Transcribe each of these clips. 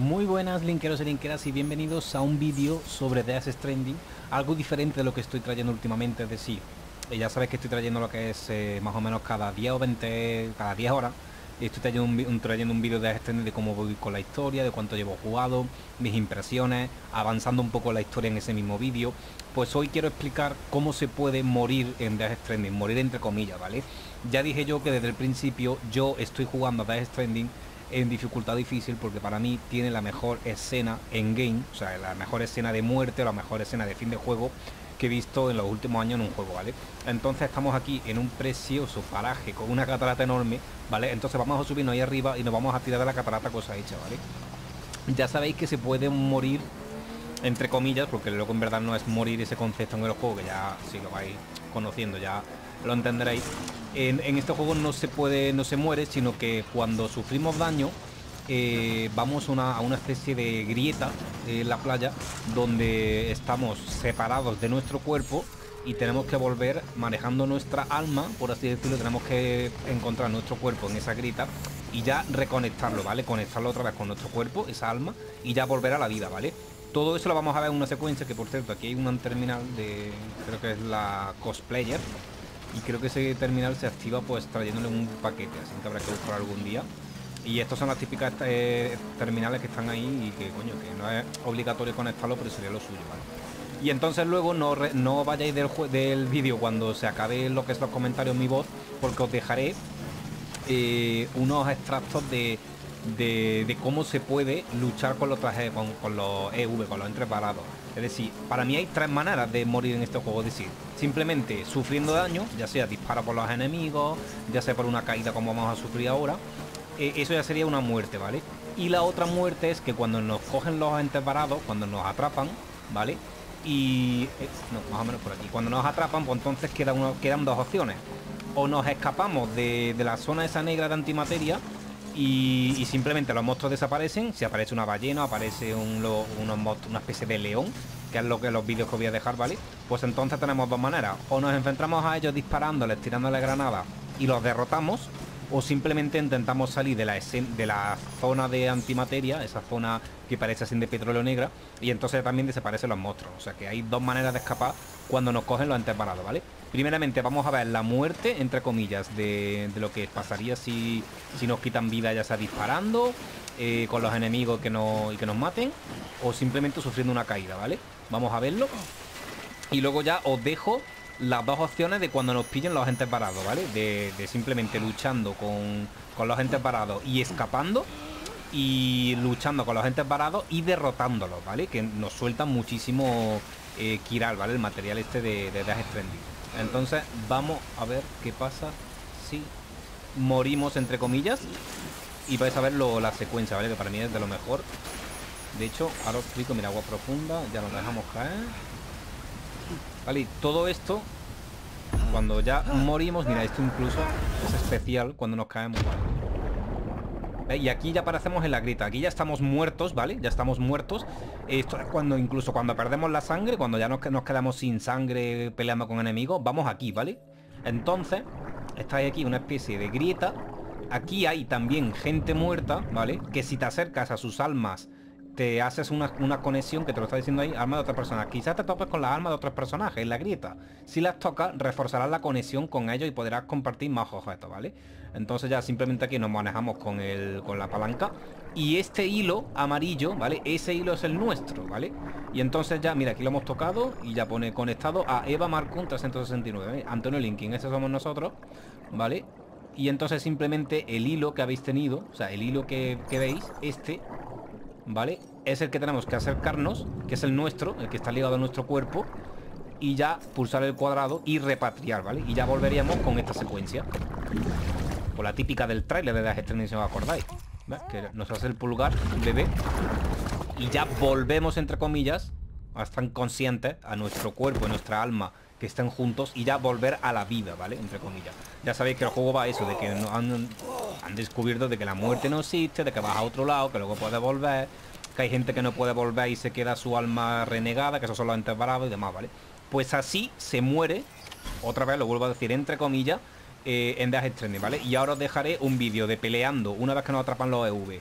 Muy buenas linkeros y linkeras y bienvenidos a un vídeo sobre Death Stranding Algo diferente de lo que estoy trayendo últimamente, es decir eh, Ya sabéis que estoy trayendo lo que es eh, más o menos cada 10 o 20, cada 10 horas Estoy trayendo un, trayendo un vídeo de Death Stranding de cómo voy con la historia, de cuánto llevo jugado Mis impresiones, avanzando un poco la historia en ese mismo vídeo Pues hoy quiero explicar cómo se puede morir en Death Stranding, morir entre comillas, ¿vale? Ya dije yo que desde el principio yo estoy jugando a Death Stranding en dificultad difícil porque para mí tiene la mejor escena en game, o sea, la mejor escena de muerte o la mejor escena de fin de juego que he visto en los últimos años en un juego, ¿vale? Entonces estamos aquí en un precioso paraje con una catarata enorme, ¿vale? Entonces vamos a subirnos ahí arriba y nos vamos a tirar de la catarata cosa hecha, ¿vale? Ya sabéis que se puede morir entre comillas, porque luego en verdad no es morir ese concepto en el juego, que ya si lo vais conociendo ya lo entenderéis. En, este juego no se puede, no se muere, sino que cuando sufrimos daño, eh, vamos a una especie de grieta en la playa donde estamos separados de nuestro cuerpo y tenemos que volver manejando nuestra alma, por así decirlo, tenemos que encontrar nuestro cuerpo en esa grieta y ya reconectarlo, ¿vale? Conectarlo otra vez con nuestro cuerpo, esa alma, y ya volver a la vida, ¿vale? Todo eso lo vamos a ver en una secuencia que por cierto aquí hay un terminal de creo que es la cosplayer y creo que ese terminal se activa pues trayéndole un paquete, así que habrá que buscar algún día. Y estos son las típicas eh, terminales que están ahí y que coño, que no es obligatorio conectarlo, pero sería lo suyo, ¿vale? Y entonces luego no, no vayáis del, del vídeo cuando se acabe lo que es los comentarios mi voz, porque os dejaré eh, unos extractos de, de, cómo se puede luchar con los trajes, con, con los EV, con los entreparados. Es decir, para mí hay tres maneras de morir en este juego. Es decir, simplemente sufriendo daño, ya sea dispara por los enemigos, ya sea por una caída como vamos a sufrir ahora. Eh, eso ya sería una muerte, ¿vale? Y la otra muerte es que cuando nos cogen los entes varados, cuando nos atrapan, ¿vale? Y... Eh, no, más o menos por aquí. Cuando nos atrapan, pues entonces queda quedan dos opciones. O nos escapamos de, de la zona esa negra de antimateria y, simplemente los monstruos desaparecen. Si aparece una ballena, aparece un, una especie de león, que es lo que los vídeos que voy a dejar, ¿vale? Pues entonces tenemos dos maneras. O nos enfrentamos a ellos disparándoles, tirándoles granadas y los derrotamos. O simplemente intentamos salir de la, de la zona de antimateria, esa zona que parece así de petróleo negra, y entonces también desaparecen los monstruos. O sea que hay dos maneras de escapar cuando nos cogen los anteparados, ¿vale? Primeramente vamos a ver la muerte, entre comillas, de, lo que pasaría si, si, nos quitan vida ya sea disparando, eh, con los enemigos que, no, y que nos maten, o simplemente sufriendo una caída, ¿vale? Vamos a verlo. Y luego ya os dejo las dos opciones de cuando nos pillen los agentes parados, ¿vale? De, simplemente luchando con, con los agentes parados y escapando y luchando con los agentes parados y derrotándolos, ¿vale? Que nos sueltan muchísimo eh, Kiral, ¿vale? El material este de, de Stranding. Entonces vamos a ver qué pasa si morimos entre comillas y vais a ver la secuencia, ¿vale? Que para mí es de lo mejor. De hecho, ahora os explico, mira, agua profunda, ya nos dejamos caer. Vale, y todo esto, cuando ya morimos, mira, esto incluso es especial cuando nos caemos, y aquí ya aparecemos en la grita. Aquí ya estamos muertos, ¿vale? Ya estamos muertos. Esto es cuando incluso cuando perdemos la sangre, cuando ya nos, nos quedamos sin sangre peleando con enemigos, vamos aquí, ¿vale? Entonces, está aquí una especie de grieta. Aquí hay también gente muerta, ¿vale? Que si te acercas a sus almas te haces una, conexión que te lo está diciendo ahí, arma de otra persona. Quizás te topes con la alma de otros personajes en la grieta. Si las tocas, reforzarás la conexión con ellos y podrás compartir más objetos, ¿vale? Entonces ya simplemente aquí nos manejamos con, el, con la palanca. Y este hilo amarillo, ¿vale? Ese hilo es el nuestro, ¿vale? Y entonces ya, mira, aquí lo hemos tocado y ya pone conectado a Eva Marcun 369, Antonio Linkin, ese somos nosotros, ¿vale? Y entonces simplemente el hilo que habéis tenido, o sea, el hilo que, que veis, este ¿vale? Es el que tenemos que acercarnos, que es el nuestro, el que está ligado a nuestro cuerpo, y ya pulsar el cuadrado y repatriar, ¿vale? Y ya volveríamos con esta secuencia. La típica del trailer de las si os acordáis. Que nos hace el pulgar, bebé. Y ya volvemos, entre comillas, a estar conscientes, a nuestro cuerpo, a nuestra alma, que estén juntos y ya volver a la vida, ¿vale? Entre comillas. Ya sabéis que el juego va a eso, de que han, descubierto de que la muerte no existe, de que vas a otro lado, que luego puedes volver, que hay gente que no puede volver y se queda su alma renegada, que esos son los entes y demás, ¿vale? Pues así se muere, otra vez lo vuelvo a decir, entre comillas, eh, en Death Stranding, ¿vale? Y ahora os dejaré un vídeo de peleando una vez que nos atrapan los EV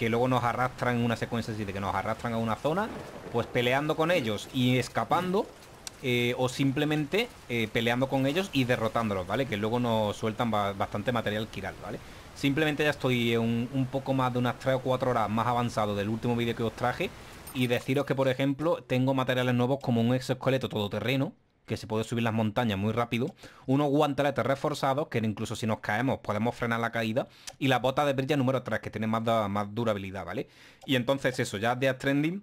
que luego nos arrastran en una secuencia así de que nos arrastran a una zona, pues peleando con ellos y escapando, eh, o simplemente eh, peleando con ellos y derrotándolos, ¿vale? Que luego nos sueltan bastante material Kiral, ¿vale? Simplemente ya estoy un, un, poco más de unas 3 o 4 horas más avanzado del último vídeo que os traje y deciros que, por ejemplo, tengo materiales nuevos como un exoesqueleto todoterreno, que se puede subir las montañas muy rápido, unos guanteletes reforzados, que incluso si nos caemos podemos frenar la caída, y la bota de brilla número 3, que tiene más, más durabilidad, ¿vale? Y entonces eso, ya de Trending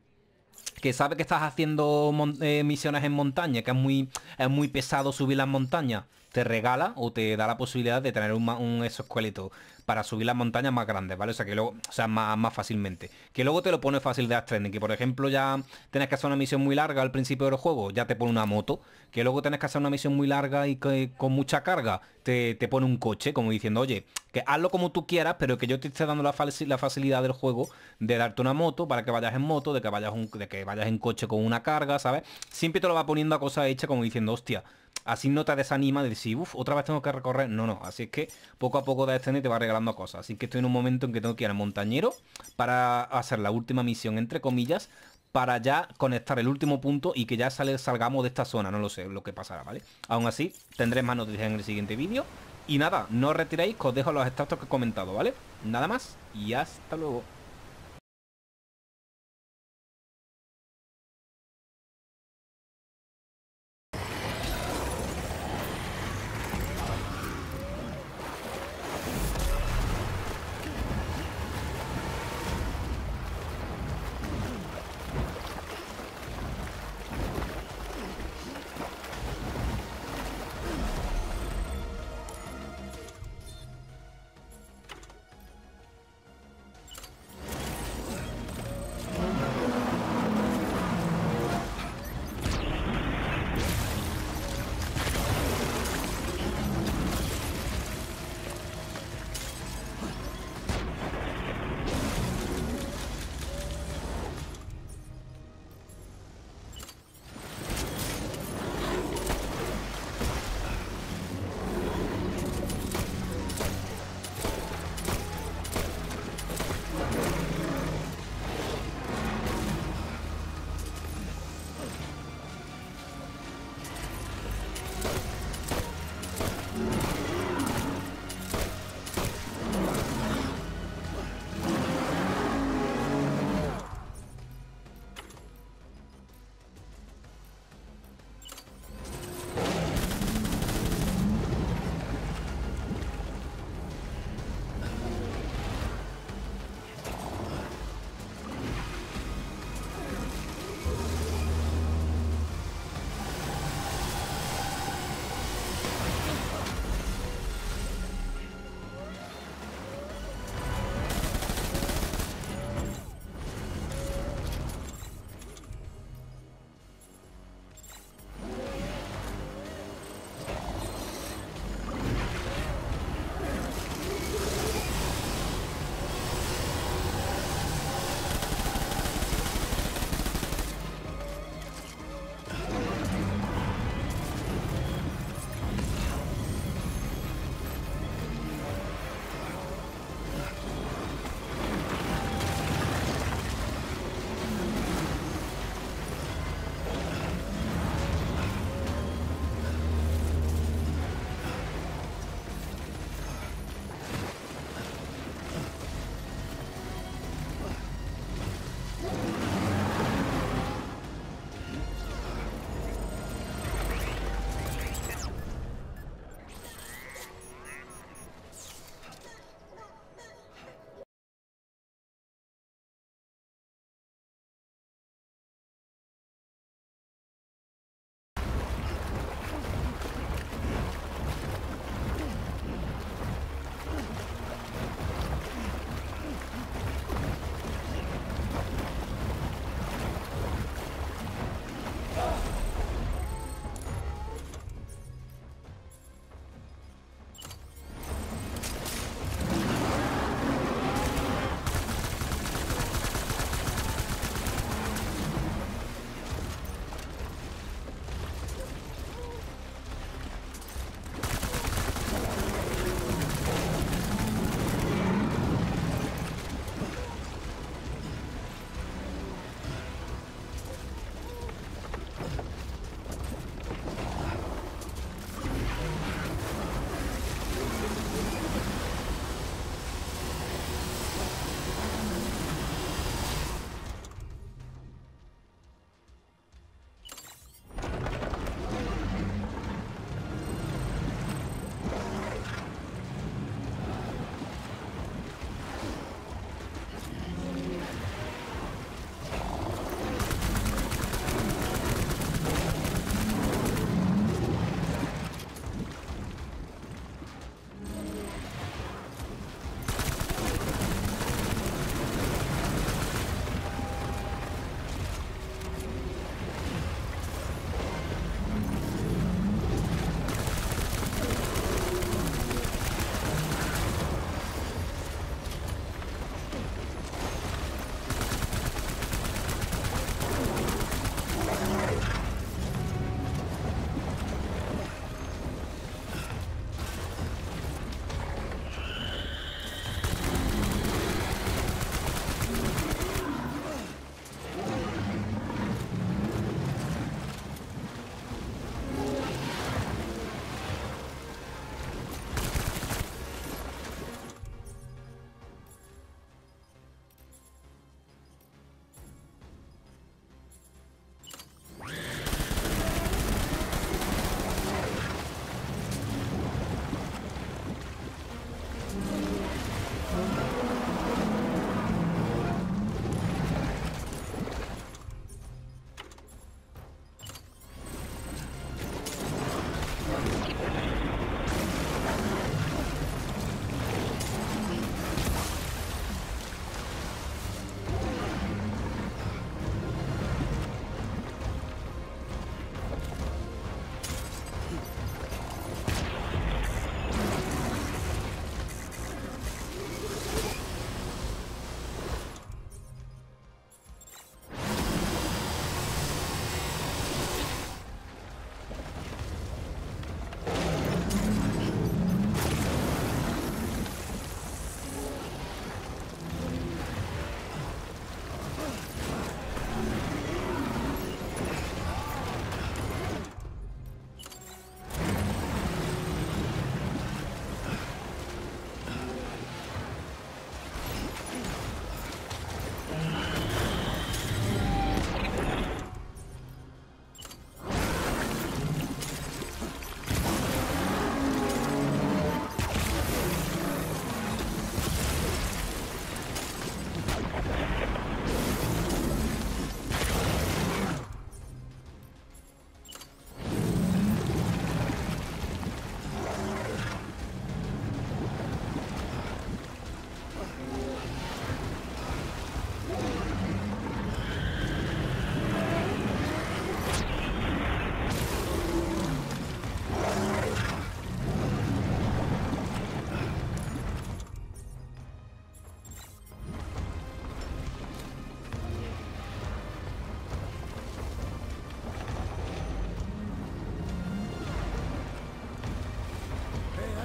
que sabe que estás haciendo eh, misiones en montaña, que es muy, es muy pesado subir las montañas, te regala o te da la posibilidad de tener un, un exoesqueleto para subir las montañas más grandes, ¿vale? O sea, que luego, o sea, más, fácilmente. Que luego te lo pone fácil de Trending, que por ejemplo ya tenés que hacer una misión muy larga al principio del juego, ya te pone una moto, que luego tenés que hacer una misión muy larga y que, con mucha carga, te, pone un coche, como diciendo, oye, que hazlo como tú quieras, pero que yo te esté dando la, la facilidad del juego de darte una moto para que vayas en moto, de que vayas, de que vayas en coche con una carga, ¿sabes? Siempre te lo va poniendo a cosa hecha como diciendo, hostia, Así no te desanima de decir, uff, otra vez tengo que recorrer. No, no. Así es que poco a poco de escena y te va regalando cosas. Así que estoy en un momento en que tengo que ir al montañero para hacer la última misión, entre comillas, para ya conectar el último punto y que ya salgamos de esta zona. No lo sé lo que pasará, ¿vale? Aún así, tendré más noticias en el siguiente vídeo. Y nada, no os retiréis, os dejo los extractos que he comentado, ¿vale? Nada más y hasta luego.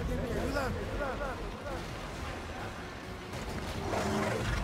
在这边，就在，就在，就在。